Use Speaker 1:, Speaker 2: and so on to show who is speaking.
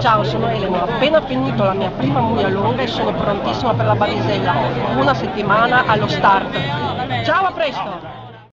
Speaker 1: Ciao, sono Elena, ho appena finito la mia prima muia lunga e sono prontissima per la Barisella. Una settimana allo start. Ciao, a presto!